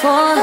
错。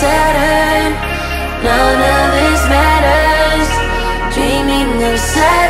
Saturn. None of this matters. Dreaming of Saturn.